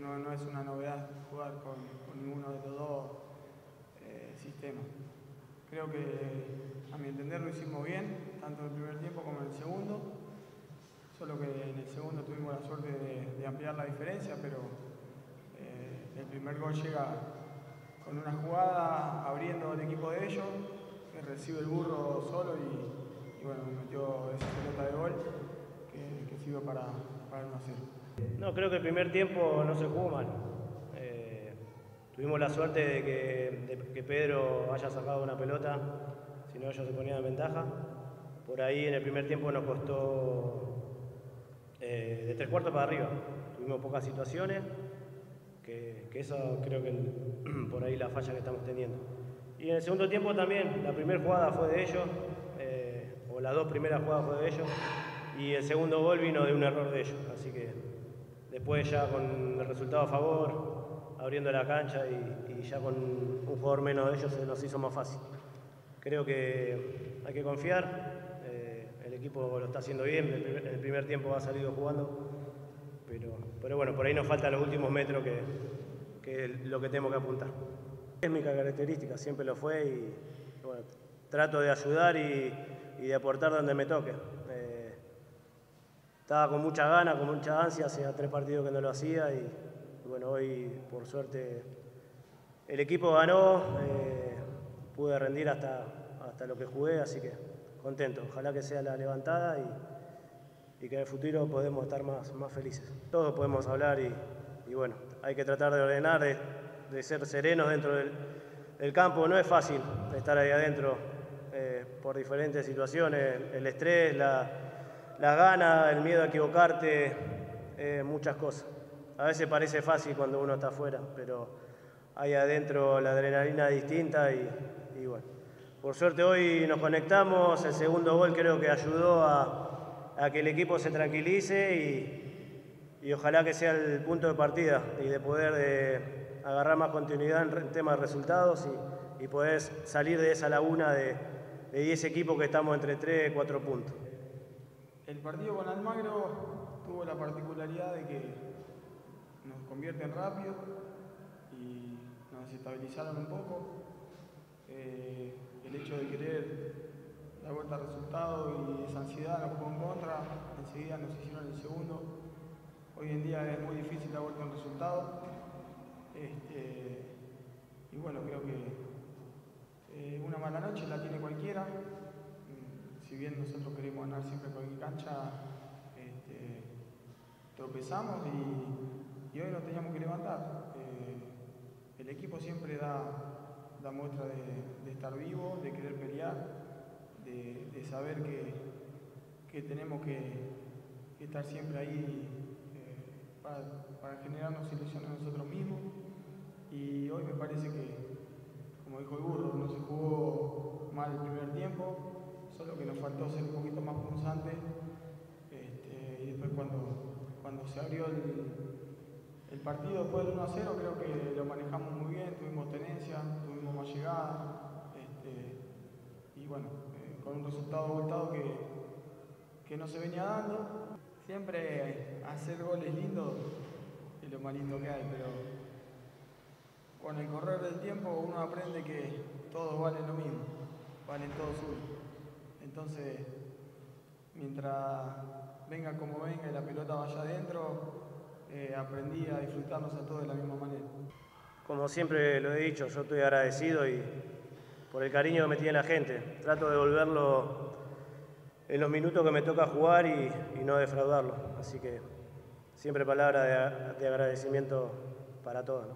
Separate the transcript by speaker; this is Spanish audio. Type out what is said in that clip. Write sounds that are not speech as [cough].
Speaker 1: no, no es una novedad jugar con, con ninguno de los dos eh, sistemas. Creo que a mi entender lo hicimos bien, tanto en el primer tiempo como en el segundo, solo que en el segundo tuvimos la suerte de, ampliar la diferencia, pero eh, el primer gol llega con una jugada abriendo el equipo de ellos, que recibe el burro solo y, bueno, metió esa pelota de gol que, que sirve para, para 1 0.
Speaker 2: No, creo que el primer tiempo no se jugó mal. Eh, tuvimos la suerte de que, Pedro haya sacado una pelota, si no ellos se ponían en ventaja. Por ahí en el primer tiempo nos costó eh, de tres cuartos para arriba. Tuvimos pocas situaciones, que, eso creo que [clears throat] por ahí la falla que estamos teniendo. Y en el segundo tiempo también, la primera jugada fue de ellos, eh, o las dos primeras jugadas fue de ellos, y el segundo gol vino de un error de ellos. Así que después ya con el resultado a favor, abriendo la cancha y, ya con un jugador menos de ellos se nos hizo más fácil. Creo que hay que confiar, eh, el equipo lo está haciendo bien, el primer, el primer, tiempo ha salido jugando, pero, pero bueno, por ahí nos faltan los últimos metros que, que es lo que tenemos que apuntar. Es mi característica, siempre lo fue y bueno, trato de ayudar y, y, de aportar donde me toque. Eh, estaba con mucha gana, con mucha ansia, hacía tres partidos que no lo hacía y, bueno, hoy por suerte el equipo ganó, eh, pude rendir hasta, hasta lo que jugué, así que contento. Ojalá que sea la levantada y, y que en el futuro podamos estar más, más felices. Todos podemos hablar y, y bueno, hay que tratar de ordenar, de, de ser serenos dentro del, del, campo. No es fácil estar ahí adentro eh, por diferentes situaciones, el estrés, la, la gana, el miedo a equivocarte, eh, muchas cosas. A veces parece fácil cuando uno está afuera, pero ahí adentro la adrenalina distinta y, bueno. Por suerte hoy nos conectamos, el segundo gol creo que ayudó a, que el equipo se tranquilice y, y, ojalá que sea el punto de partida y de poder de agarrar más continuidad en tema de resultados y, y poder salir de esa laguna de, de 10 equipos que estamos entre 3 y 4 puntos.
Speaker 1: El partido con Almagro tuvo la particularidad de que nos convierten rápido y nos desestabilizaron un poco. Eh, el hecho de querer dar vuelta al resultado y esa ansiedad nos jugó en contra, enseguida nos hicieron el segundo. Hoy en día es muy difícil dar vuelta al resultado. Este, y bueno, creo que eh, una mala noche la tiene cualquiera. Si bien nosotros queremos ganar siempre mi cancha, este, tropezamos y, hoy nos teníamos que levantar. Eh, el equipo siempre da, da muestra de, estar vivo, de querer pelear, de, saber que, que tenemos que, que, estar siempre ahí eh, para, para, generarnos ilusiones a nosotros mismos. Y hoy me parece que, como dijo el burro, no se jugó faltó ser un poquito más punzante. Este, y después cuando, cuando se abrió el, partido después del 1 a 0 creo que lo manejamos muy bien, tuvimos tenencia, tuvimos más llegada este, y bueno, eh, con un resultado voltado que, que no se venía dando. Siempre hacer goles lindos es lo más lindo que hay, pero con el correr del tiempo uno aprende que todos valen lo mismo, valen todos uno. Entonces, mientras venga como venga y la pelota vaya adentro, eh, aprendí a disfrutarnos a todos de la misma manera.
Speaker 2: Como siempre lo he dicho, yo estoy agradecido y por el cariño que me tiene la gente. Trato de devolverlo en los minutos que me toca jugar y, no defraudarlo. Así que siempre palabra de, de agradecimiento para todos.